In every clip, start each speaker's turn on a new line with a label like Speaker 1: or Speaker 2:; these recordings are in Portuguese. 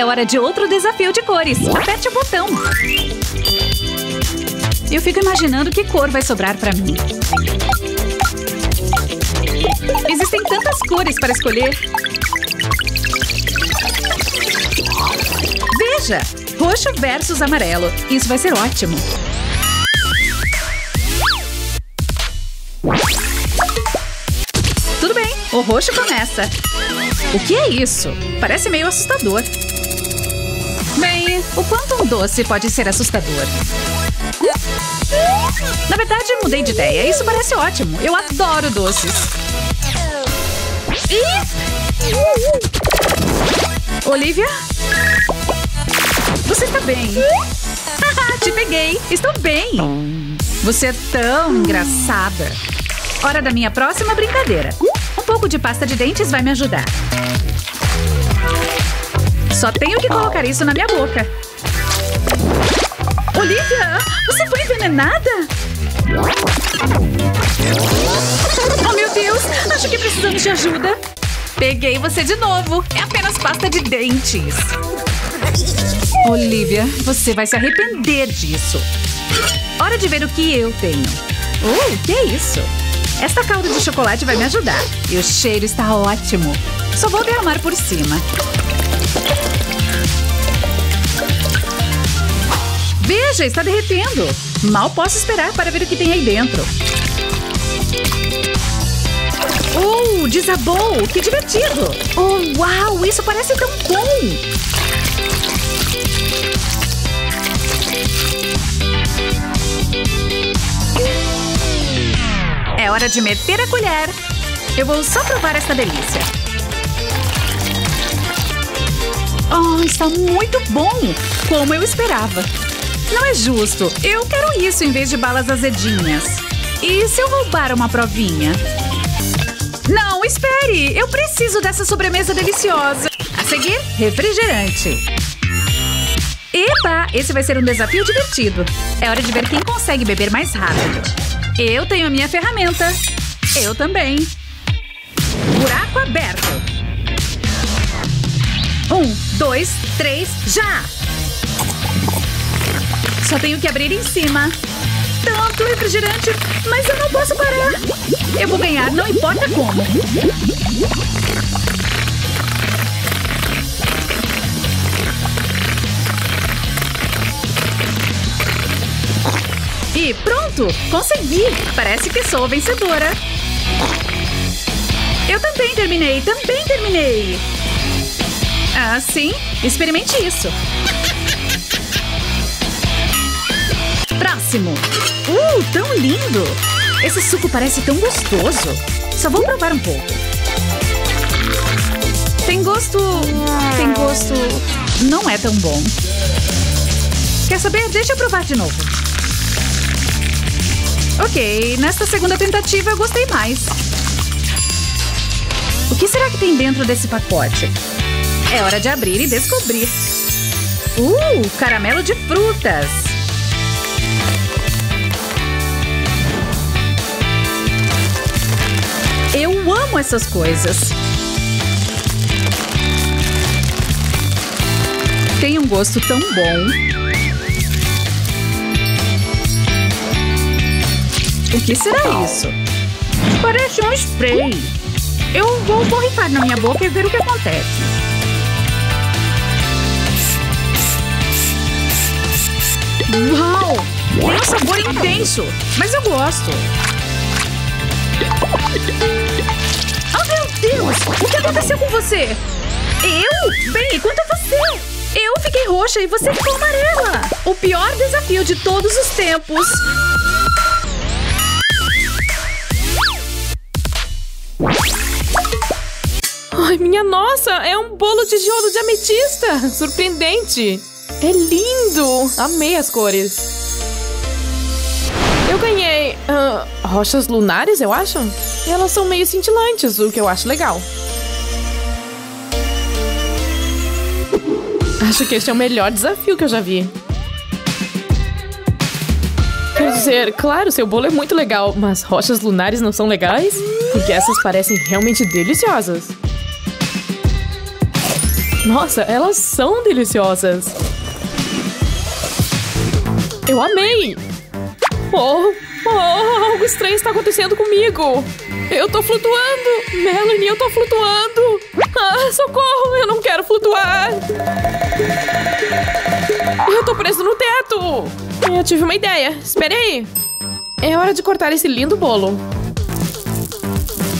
Speaker 1: É hora de outro desafio de cores. Aperte o botão. Eu fico imaginando que cor vai sobrar pra mim. Existem tantas cores para escolher. Veja! Roxo versus amarelo. Isso vai ser ótimo. Tudo bem, o roxo começa. O que é isso? Parece meio assustador. Bem, o quanto um doce pode ser assustador? Na verdade, mudei de ideia. Isso parece ótimo. Eu adoro doces. Olivia? Você está bem? Te peguei. Estou bem. Você é tão engraçada. Hora da minha próxima brincadeira. Um pouco de pasta de dentes vai me ajudar. Só tenho que colocar isso na minha boca. Olivia, você foi envenenada? Oh, meu Deus! Acho que precisamos de ajuda. Peguei você de novo. É apenas pasta de dentes. Olivia, você vai se arrepender disso. Hora de ver o que eu tenho. O que é isso? Esta calda de chocolate vai me ajudar. E o cheiro está ótimo. Só vou derramar por cima. Veja, está derretendo. Mal posso esperar para ver o que tem aí dentro. Oh, desabou! Que divertido! Oh, uau! Isso parece tão bom! É hora de meter a colher. Eu vou só provar esta delícia. Oh, está muito bom! Como eu esperava. Não é justo. Eu quero isso em vez de balas azedinhas. E se eu roubar uma provinha? Não, espere! Eu preciso dessa sobremesa deliciosa. A seguir, refrigerante. Epa! Esse vai ser um desafio divertido. É hora de ver quem consegue beber mais rápido. Eu tenho a minha ferramenta. Eu também. Buraco aberto. Um, dois, três, já! Só tenho que abrir em cima. Tanto refrigerante, mas eu não posso parar. Eu vou ganhar, não importa como. E pronto! Consegui! Parece que sou vencedora. Eu também terminei, também terminei. Ah, sim? Experimente isso. Próximo. Uh, tão lindo! Esse suco parece tão gostoso. Só vou provar um pouco. Tem gosto... Tem gosto... Não é tão bom. Quer saber? Deixa eu provar de novo. Ok, nesta segunda tentativa eu gostei mais. O que será que tem dentro desse pacote? É hora de abrir e descobrir. Uh, caramelo de frutas. Eu amo essas coisas. Tem um gosto tão bom. O que será isso? Parece um spray. Eu vou borrifar na minha boca e ver o que acontece. Uau! Tem um sabor intenso, mas eu gosto. Deus! O que aconteceu com você? Eu? Bem, quanto a você? Eu fiquei roxa e você ficou amarela. O pior desafio de todos os tempos.
Speaker 2: Ai, minha nossa! É um bolo de tijolo de ametista! Surpreendente! É lindo! Amei as cores. Uh, rochas lunares, eu acho. E elas são meio cintilantes, o que eu acho legal. Acho que este é o melhor desafio que eu já vi. Quer dizer, claro, seu bolo é muito legal, mas rochas lunares não são legais? Porque essas parecem realmente deliciosas. Nossa, elas são deliciosas. Eu amei! Oh, oh, algo estranho está acontecendo comigo. Eu tô flutuando. Melanie, eu tô flutuando. Ah, socorro, eu não quero flutuar. Eu tô preso no teto. Eu tive uma ideia. Espere aí. É hora de cortar esse lindo bolo.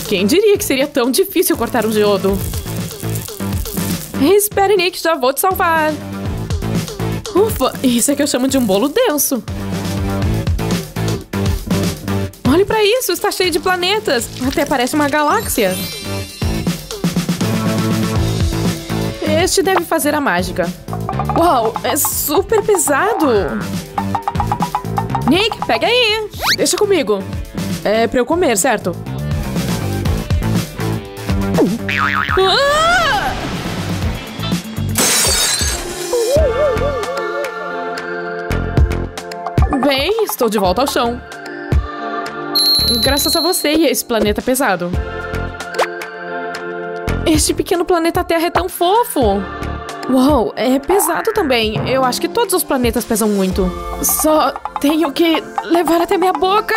Speaker 2: Quem diria que seria tão difícil cortar um geodo? Espere, Nick, já vou te salvar. Ufa, isso é que eu chamo de um bolo denso. Olhe para isso, está cheio de planetas. Até parece uma galáxia. Este deve fazer a mágica. Uau, é super pesado. Nick, pega aí. Deixa comigo. É pra eu comer, certo? Ah! Bem, estou de volta ao chão. Graças a você e a esse planeta pesado. Este pequeno planeta Terra é tão fofo. Uau, é pesado também. Eu acho que todos os planetas pesam muito. Só tenho que levar até minha boca.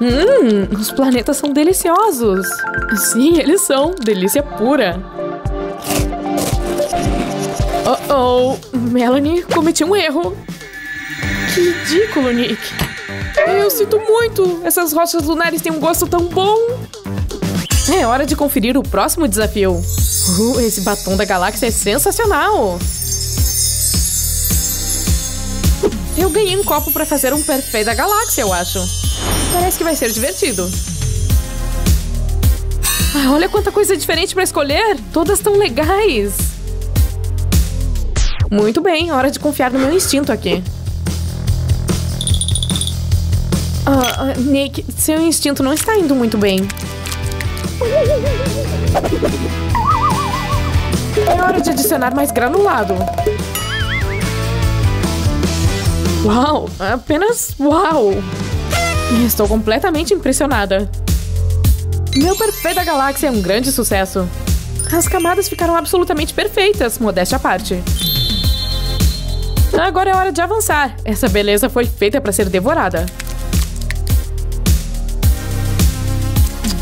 Speaker 2: Hum, os planetas são deliciosos. Sim, eles são. Delícia pura. Oh, oh. Melanie, cometi um erro. Que ridículo, Nick. Eu sinto muito. Essas rochas lunares têm um gosto tão bom. É hora de conferir o próximo desafio. Uh, esse batom da galáxia é sensacional. Eu ganhei um copo para fazer um perfeito da galáxia, eu acho. Parece que vai ser divertido. Ah, olha quanta coisa diferente para escolher! Todas tão legais! Muito bem, hora de confiar no meu instinto aqui. Uh, Nick, seu instinto não está indo muito bem. É hora de adicionar mais granulado. Uau! Apenas uau! Estou completamente impressionada. Meu perfeito da galáxia é um grande sucesso. As camadas ficaram absolutamente perfeitas, modéstia à parte. Agora é hora de avançar. Essa beleza foi feita para ser devorada.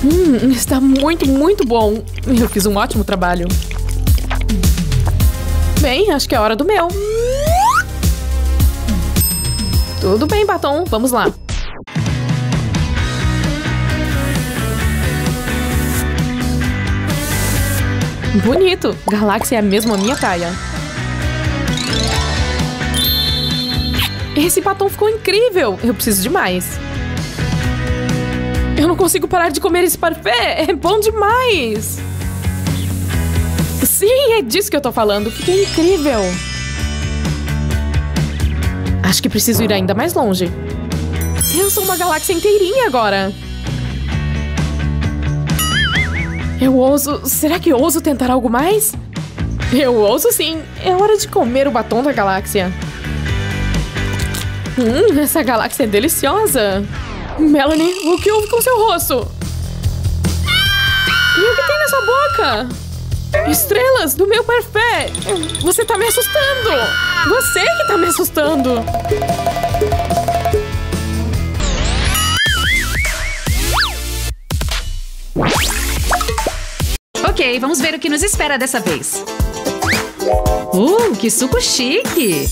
Speaker 2: Hum, está muito, muito bom. Eu fiz um ótimo trabalho. Bem, acho que é hora do meu. Tudo bem, batom. Vamos lá. Bonito! Galáxia é mesmo a minha praia. Esse batom ficou incrível! Eu preciso de mais. Eu não consigo parar de comer esse parfait! É bom demais! Sim, é disso que eu tô falando. Ficou incrível! Acho que preciso ir ainda mais longe. Eu sou uma galáxia inteirinha agora! Eu ouso. Será que ouso tentar algo mais? Eu ouso sim. É hora de comer o batom da galáxia. Hum, essa galáxia é deliciosa. Melanie, o que houve com seu rosto? E o que tem nessa boca? Estrelas do meu perfé! Você tá me assustando! Você que tá me assustando!
Speaker 1: Ok, vamos ver o que nos espera dessa vez. Uh, que suco chique!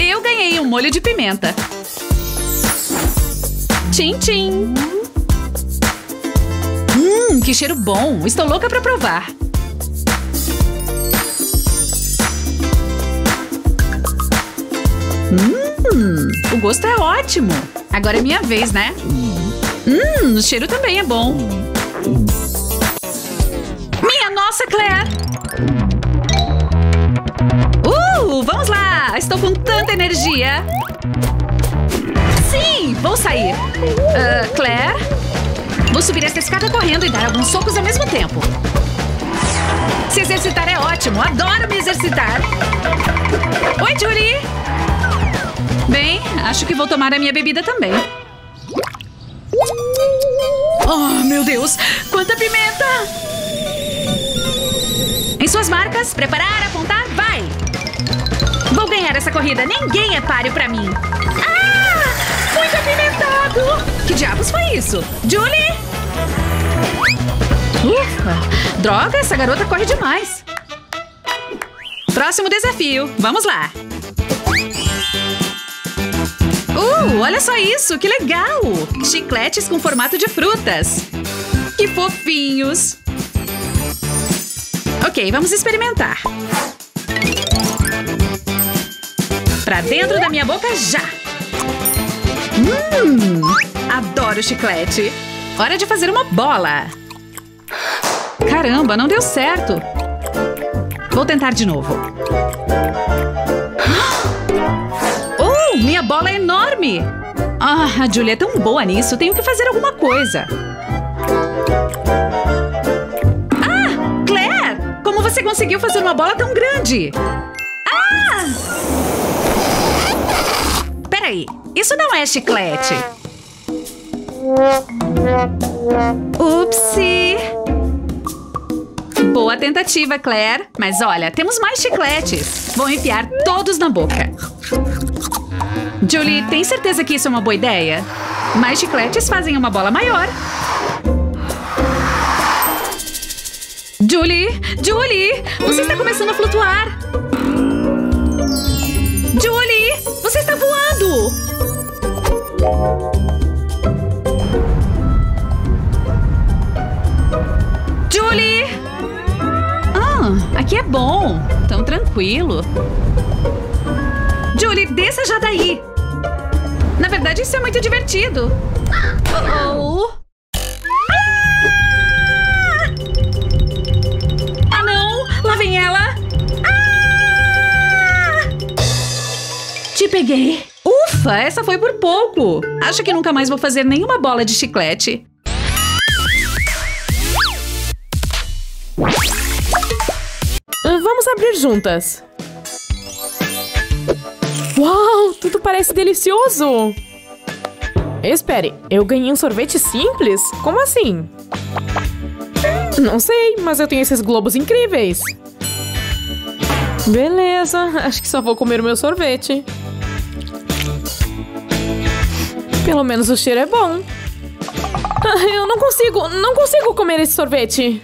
Speaker 1: Eu ganhei um molho de pimenta. Tchim, tchim! Hum, que cheiro bom! Estou louca para provar. Hum, o gosto é ótimo. Agora é minha vez, né? Hum, o cheiro também é bom. Nossa, Claire! Uh, vamos lá! Estou com tanta energia! Sim, vou sair. Uh, Claire? Vou subir essa escada correndo e dar alguns socos ao mesmo tempo. Se exercitar é ótimo, adoro me exercitar. Oi, Julie! Bem, acho que vou tomar a minha bebida também. Oh, meu Deus! Quanta pimenta! Em suas marcas, preparar, apontar, vai! Vou ganhar essa corrida, ninguém é páreo pra mim! Que diabos foi isso? Julie? Ufa! Droga, essa garota corre demais! Próximo desafio, vamos lá! Uh, olha só isso, que legal! Chicletes com formato de frutas. Que fofinhos! Ok, vamos experimentar. Pra dentro da minha boca já! Hum, adoro chiclete. Hora de fazer uma bola. Caramba, não deu certo. Vou tentar de novo. Oh, minha bola é enorme! Ah, a Julia é tão boa nisso, tenho que fazer alguma coisa. Ah, Claire! Como você conseguiu fazer uma bola tão grande? Ah! Peraí, isso não é chiclete. Upsi! Boa tentativa, Claire. Mas olha, temos mais chicletes. Vou enfiar todos na boca. Julie, tem certeza que isso é uma boa ideia? Mais chicletes fazem uma bola maior. Julie! Julie! Você está começando a flutuar! Julie! Você está voando! Julie! Ah, aqui é bom. Tão tranquilo. Julie, desça já daí! Na verdade, isso é muito divertido. Oh, oh. Peguei! Essa foi por pouco! Acho que nunca mais vou fazer nenhuma bola de chiclete.
Speaker 2: Vamos abrir juntas. Uau, tudo parece delicioso! Espere, eu ganhei um sorvete simples? Como assim? Não sei, mas eu tenho esses globos incríveis. Beleza, acho que só vou comer o meu sorvete. Pelo menos o cheiro é bom. Ah, eu não consigo, não consigo comer esse sorvete.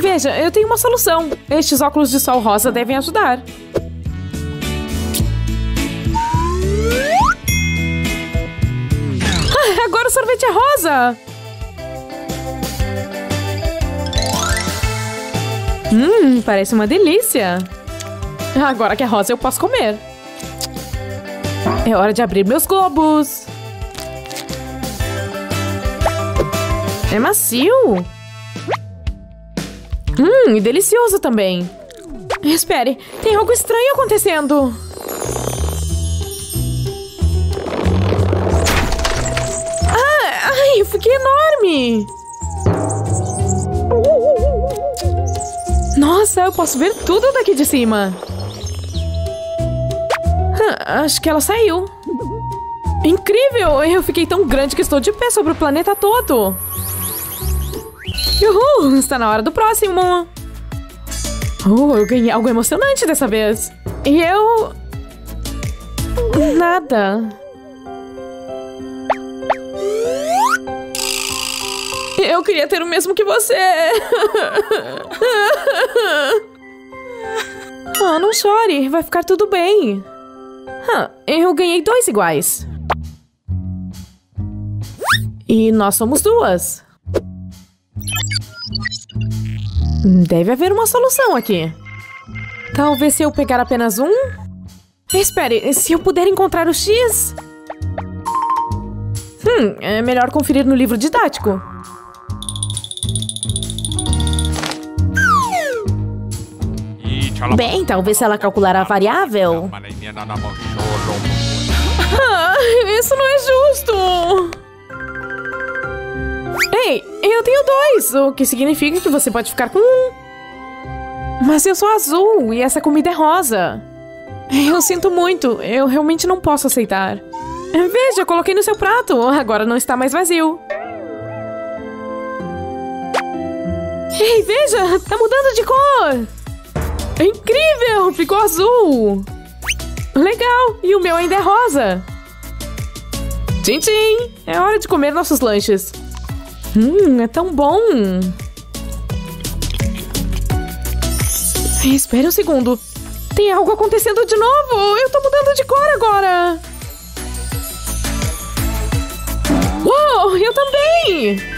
Speaker 2: Veja, eu tenho uma solução. Estes óculos de sol rosa devem ajudar. Ah, agora o sorvete é rosa! Hum, parece uma delícia! Agora que é rosa, eu posso comer. É hora de abrir meus globos. É macio. Hum, e delicioso também. Espere, tem algo estranho acontecendo. Ah, ai, eu fiquei enorme. Nossa, eu posso ver tudo daqui de cima. Acho que ela saiu. Incrível! Eu fiquei tão grande que estou de pé sobre o planeta todo. Uhul! Está na hora do próximo! Oh, eu ganhei algo emocionante dessa vez! E eu... Nada. Eu queria ter o mesmo que você! Ah, não chore, vai ficar tudo bem. Ah, eu ganhei dois iguais. E nós somos duas. Deve haver uma solução aqui. Talvez se eu pegar apenas um? Espere, se eu puder encontrar o X... Hum, é melhor conferir no livro didático. Bem, talvez se ela calcular a variável... Ah, isso não é justo! Ei, eu tenho dois, o que significa que você pode ficar com um. Mas eu sou azul e essa comida é rosa. Eu sinto muito, eu realmente não posso aceitar. Veja, coloquei no seu prato. Agora não está mais vazio. Ei, veja! Tá mudando de cor! É incrível! Ficou azul! Legal! E o meu ainda é rosa! Tchim, tchim! É hora de comer nossos lanches. Hum, é tão bom! Espere um segundo. Tem algo acontecendo de novo! Eu tô mudando de cor agora! Uou! Eu também!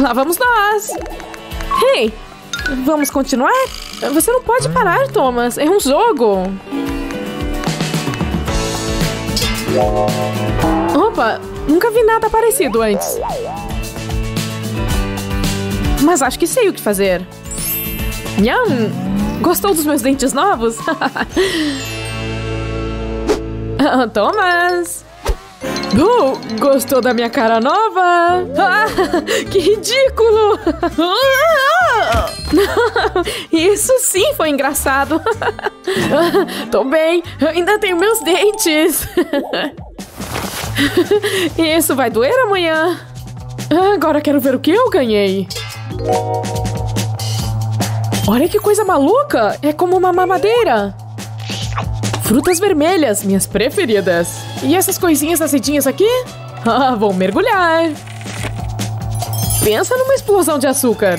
Speaker 2: Lá vamos nós! Hey! Vamos continuar? Você não pode parar, Thomas. É um jogo. Opa! Nunca vi nada parecido antes. Mas acho que sei o que fazer. Nham! Gostou dos meus dentes novos? Thomas! Uh, gostou da minha cara nova? Ah, que ridículo! Isso sim foi engraçado. Tô bem, ainda tenho meus dentes. Isso vai doer amanhã. Agora quero ver o que eu ganhei. Olha que coisa maluca! É como uma mamadeira. Frutas vermelhas, minhas preferidas. E essas coisinhas azedinhas aqui? Ah, vou mergulhar. Pensa numa explosão de açúcar.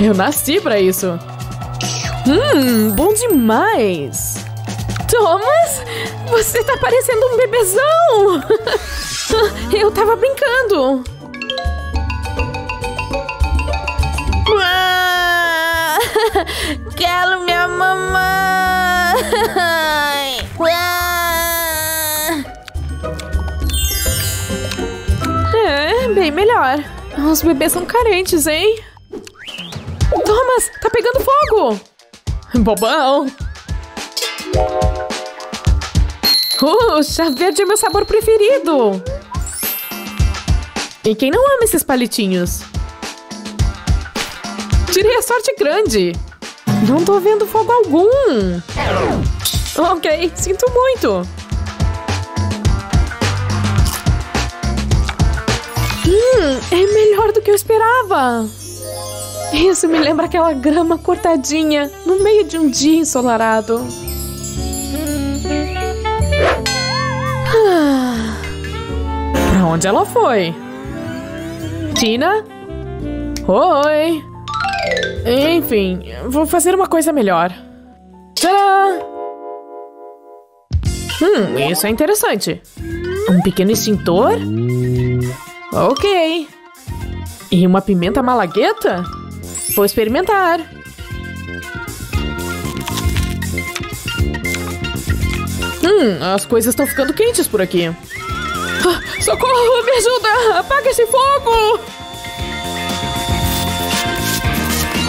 Speaker 2: Eu nasci pra isso. Hum, bom demais. Thomas, você tá parecendo um bebezão. Eu tava brincando.
Speaker 3: Quero minha mamãe!
Speaker 2: Melhor. Os bebês são carentes, hein? Thomas, tá pegando fogo! Bobão! Uh, chá verde é meu sabor preferido! E quem não ama esses palitinhos? Tirei a sorte grande! Não tô vendo fogo algum! Ok, sinto muito! Hum, é melhor do que eu esperava! Isso me lembra aquela grama cortadinha no meio de um dia ensolarado. Ah, pra onde ela foi? Tina? Oi! Enfim, vou fazer uma coisa melhor. Tcharam! Hum, isso é interessante. Um pequeno extintor? Ok. E uma pimenta malagueta? Vou experimentar. Hum, as coisas estão ficando quentes por aqui. Ah, socorro, me ajuda! Apaga esse fogo!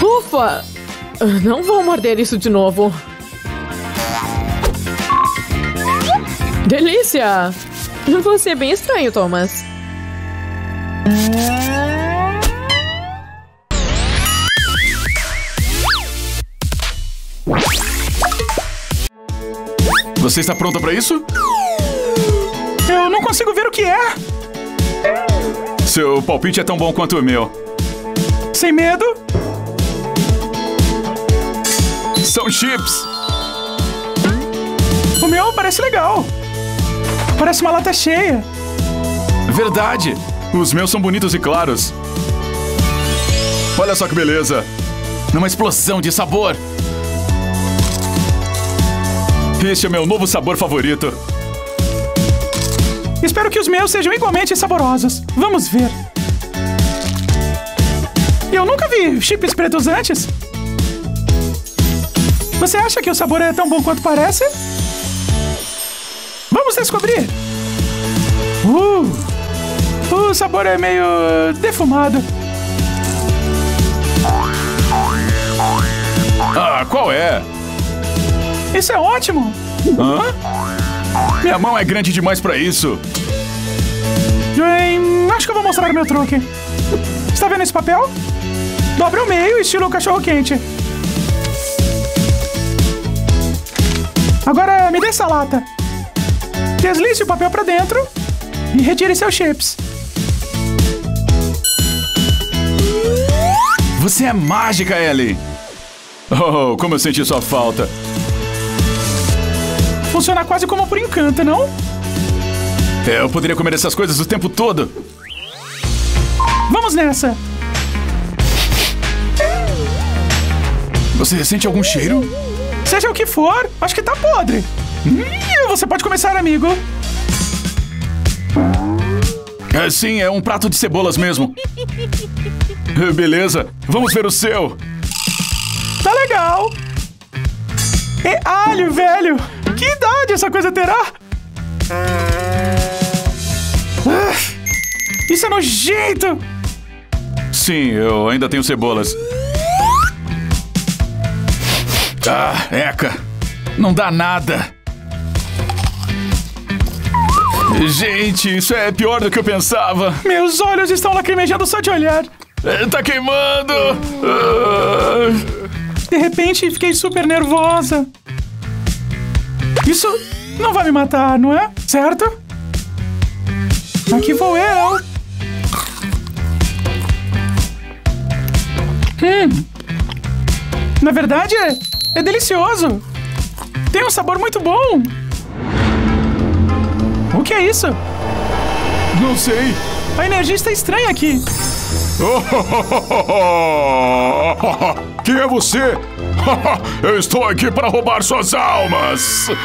Speaker 2: Ufa! Não vou morder isso de novo. Delícia! Você é bem estranho, Thomas.
Speaker 4: Você está pronta para isso? Eu não consigo ver o que é. Seu palpite é tão bom quanto o meu. Sem medo? São chips. O meu parece legal. Parece uma lata cheia. Verdade. Os meus são bonitos e claros. Olha só que beleza. Numa explosão de sabor. Este é meu novo sabor favorito. Espero que os meus sejam igualmente saborosos. Vamos ver. Eu nunca vi chips pretos antes. Você acha que o sabor é tão bom quanto parece? Vamos descobrir. Uh, o sabor é meio defumado. Ah, qual é? Isso é ótimo! Hã? Minha mão é grande demais pra isso. Bem, acho que eu vou mostrar meu truque. Está vendo esse papel?
Speaker 5: Dobra o meio, estilo cachorro quente. Agora me dê essa lata. Deslize o papel pra dentro e retire seus chips.
Speaker 4: Você é mágica, Ellie! Oh, como eu senti sua falta.
Speaker 5: Funciona quase como por encanto, não?
Speaker 4: É, eu poderia comer essas coisas o tempo todo.
Speaker 5: Vamos nessa.
Speaker 4: Você sente algum cheiro?
Speaker 5: Seja o que for, acho que tá podre. Hum, você pode começar, amigo.
Speaker 4: É, sim, é um prato de cebolas mesmo. Beleza, vamos ver o seu.
Speaker 5: Tá legal. É alho, velho. Que idade essa coisa terá? Ah, isso é nojento.
Speaker 4: Sim, eu ainda tenho cebolas. Ah, eca. Não dá nada. Gente, isso é pior do que eu pensava.
Speaker 5: Meus olhos estão lacrimejando só de olhar.
Speaker 4: Tá queimando. Ah.
Speaker 5: De repente, fiquei super nervosa. Isso não vai me matar, não é? Certo? Aqui vou eu. Hum. Na verdade, é, é delicioso. Tem um sabor muito bom. O que é isso?
Speaker 4: Não sei.
Speaker 5: A energia está estranha aqui.
Speaker 4: Quem é você? Eu estou aqui para roubar suas almas.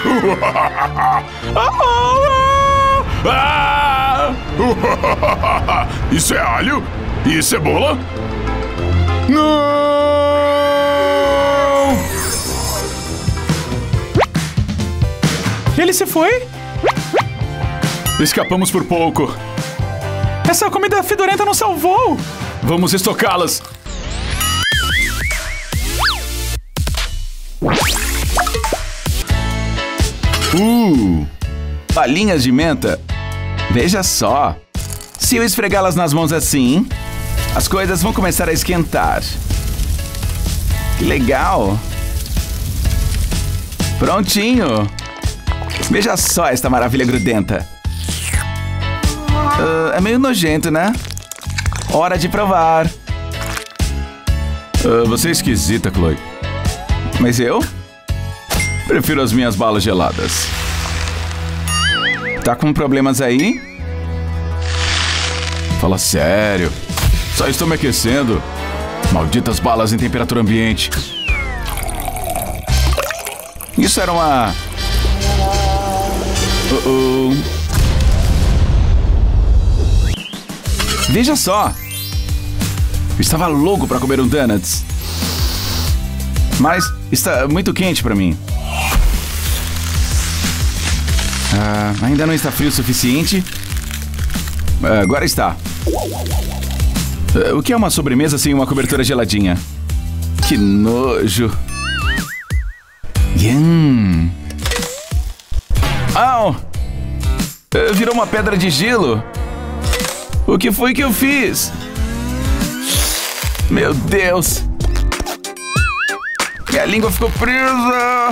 Speaker 4: Isso é alho? E cebola? Não!
Speaker 5: Ele se foi?
Speaker 4: Escapamos por pouco.
Speaker 5: Essa comida fedorenta não salvou!
Speaker 4: Vamos estocá-las.
Speaker 6: Uh! Balinhas de menta. Veja só. Se eu esfregá-las nas mãos assim, as coisas vão começar a esquentar. Que legal! Prontinho! Veja só esta maravilha grudenta. Uh, é meio nojento, né? Hora de provar.
Speaker 4: Uh, você é esquisita, Chloe.
Speaker 6: Mas eu?
Speaker 4: Prefiro as minhas balas geladas.
Speaker 6: Tá com problemas aí?
Speaker 4: Fala sério. Só estou me aquecendo. Malditas balas em temperatura ambiente.
Speaker 6: Isso era uma. Uh -uh. Veja só! Eu estava louco para comer um donuts. Mas está muito quente para mim. Ah, ainda não está frio o suficiente. Ah, agora está. Ah, o que é uma sobremesa sem uma cobertura geladinha? Que nojo. Yum. Au! Ah, virou uma pedra de gelo. O que foi que eu fiz? Meu Deus! Minha língua ficou presa!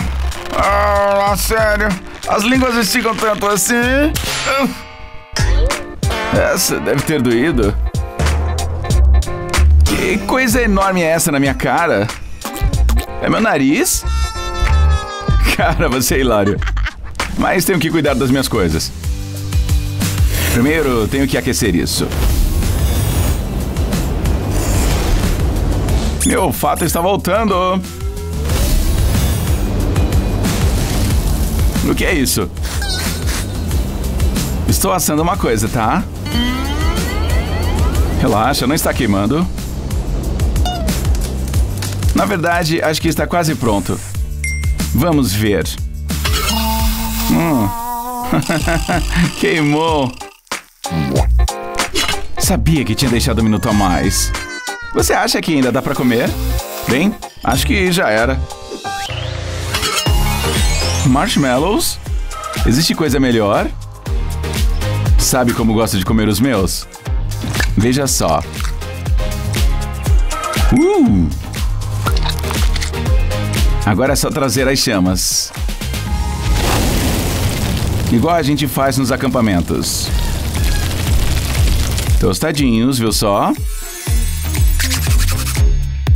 Speaker 6: Ah, sério! As línguas esticam tanto assim! Essa deve ter doído. Que coisa enorme é essa na minha cara? É meu nariz? Cara, você é hilário. Mas tenho que cuidar das minhas coisas. Primeiro, tenho que aquecer isso. Meu olfato está voltando. O que é isso? Estou assando uma coisa, tá? Relaxa, não está queimando. Na verdade, acho que está quase pronto. Vamos ver. Hum. Queimou. Sabia que tinha deixado um minuto a mais. Você acha que ainda dá para comer? Bem, acho que já era. Marshmallows? Existe coisa melhor? Sabe como gosto de comer os meus? Veja só. Uh! Agora é só trazer as chamas. Igual a gente faz nos acampamentos. Tostadinhos, viu só?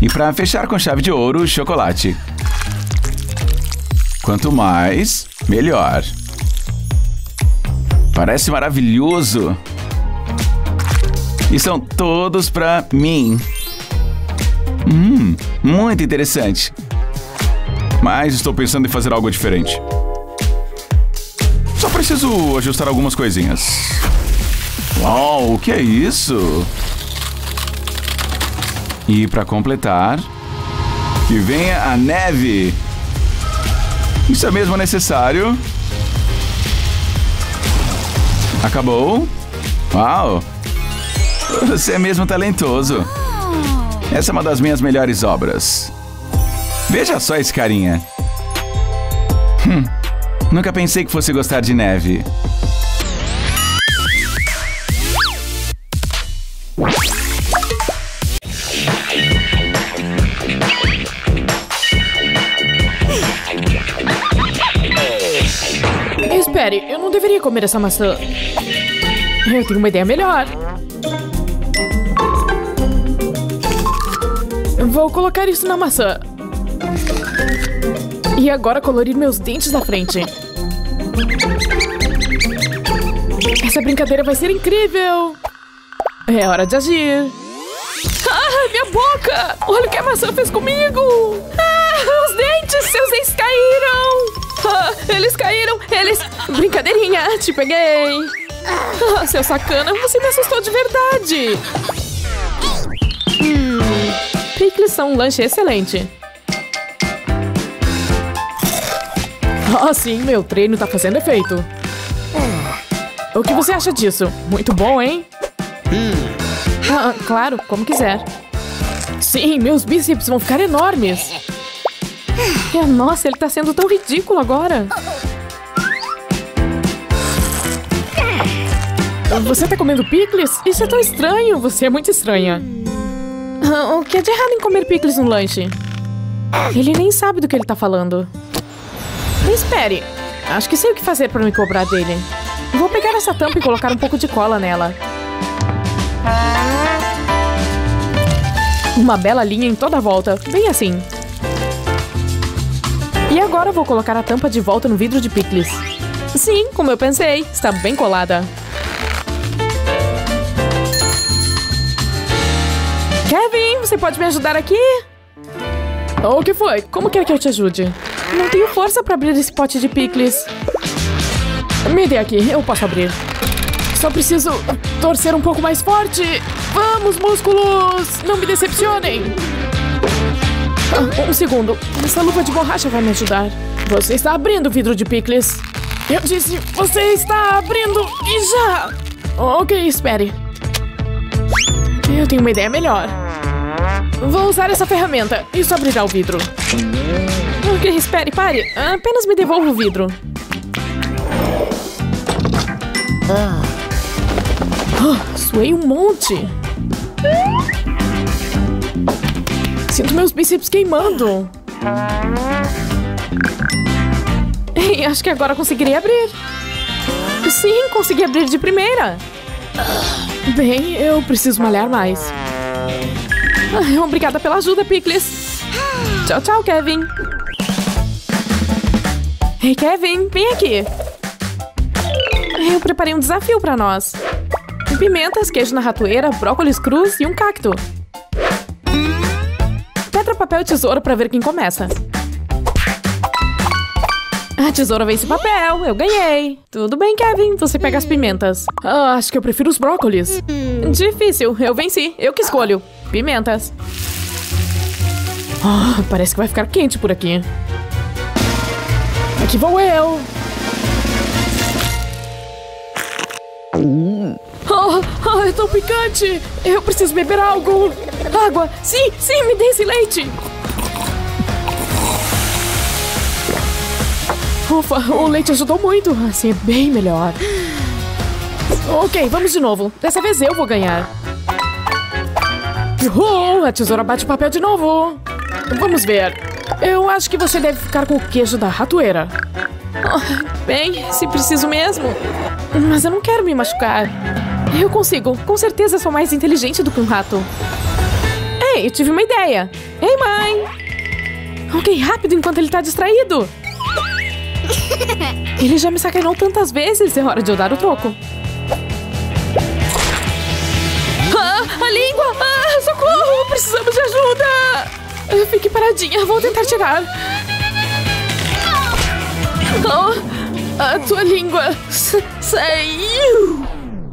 Speaker 6: E para fechar com chave de ouro, chocolate. Quanto mais, melhor. Parece maravilhoso. E são todos para mim. Hum, muito interessante. Mas estou pensando em fazer algo diferente. Só preciso ajustar algumas coisinhas. Uau, o que é isso? E para completar, que venha a neve. Isso é mesmo necessário? Acabou? Uau! Você é mesmo talentoso. Essa é uma das minhas melhores obras. Veja só esse carinha. Hum, nunca pensei que fosse gostar de neve.
Speaker 2: Comer essa maçã. Eu tenho uma ideia melhor. Vou colocar isso na maçã. E agora colorir meus dentes da frente. Essa brincadeira vai ser incrível! É hora de agir. Ah, minha boca! Olha o que a maçã fez comigo! Ah, os dentes! Seus dentes caíram! Ah, eles caíram! Eles... Brincadeirinha! Te peguei! Ah, seu sacana, você me assustou de verdade! Hum, picles são um lanche excelente. Ah, sim, meu treino tá fazendo efeito. O que você acha disso? Muito bom, hein? Ah, claro, como quiser. Sim, meus bíceps vão ficar enormes. Ah, Nossa, ele tá sendo tão ridículo agora. Você tá comendo picles? Isso é tão estranho. Você é muito estranha. Ah, O que é de errado em comer picles no lanche? Ele nem sabe do que ele tá falando. Espere. Acho que sei o que fazer pra me cobrar dele. Vou pegar essa tampa e colocar um pouco de cola nela. Uma bela linha em toda a volta, bem assim. E agora vou colocar a tampa de volta no vidro de picles. Sim, como eu pensei, está bem colada. Kevin, você pode me ajudar aqui? O que foi? Como quer que eu te ajude? Não tenho força para abrir esse pote de picles. Me dê aqui, eu posso abrir. Só preciso torcer um pouco mais forte. Vamos, músculos! Não me decepcionem! Ah, um segundo. Essa luva de borracha vai me ajudar. Você está abrindo o vidro de picles. Eu disse, você está abrindo e já! Ok, espere. Eu tenho uma ideia melhor. Vou usar essa ferramenta. Isso abrirá o vidro. Ok, espere, pare. Apenas me devolva o vidro. Ah, suei um monte. Sinto meus bíceps queimando. Ei, acho que agora conseguirei abrir. Sim, consegui abrir de primeira. Bem, eu preciso malhar mais. Obrigada pela ajuda, Pickles. Tchau, tchau, Kevin. Ei, Kevin, vem aqui. Eu preparei um desafio pra nós. Pimentas, queijo na ratoeira, brócolis crus e um cacto. Papel e tesoura pra ver quem começa. A tesoura vence papel, eu ganhei. Tudo bem, Kevin, você pega as pimentas. Ah, acho que eu prefiro os brócolis. Difícil, eu venci, eu que escolho. Pimentas. Ah, parece que vai ficar quente por aqui. Aqui vou eu. Ah, é tão picante! Eu preciso beber algo! Água! Sim, sim, me dê esse leite! Ufa, o leite ajudou muito. Assim é bem melhor. Ok, vamos de novo. Dessa vez eu vou ganhar. Uhul, a tesoura bate papel de novo. Vamos ver. Eu acho que você deve ficar com o queijo da ratoeira. Ah, bem, se preciso mesmo. Mas eu não quero me machucar. Eu consigo. Com certeza sou mais inteligente do que um rato. Ei, eu tive uma ideia. Ei, mãe. Ok, rápido enquanto ele tá distraído. Ele já me sacaneou tantas vezes, é hora de eu dar o troco. Ah, a língua! Ah, socorro! Precisamos de ajuda! Fique paradinha, vou tentar tirar. Oh, a tua língua saiu!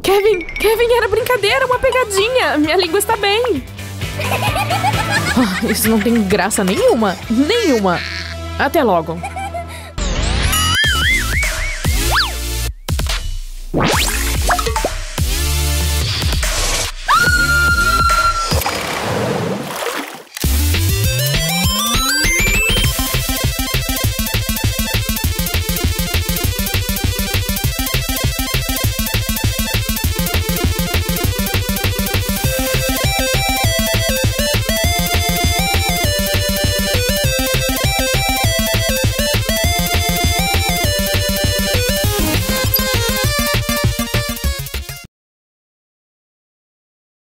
Speaker 2: Kevin, Kevin, era brincadeira, uma pegadinha. Minha língua está bem. Oh, isso não tem graça nenhuma. Nenhuma. Até logo.